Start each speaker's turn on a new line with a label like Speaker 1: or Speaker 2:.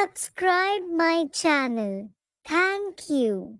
Speaker 1: Subscribe my channel. Thank you.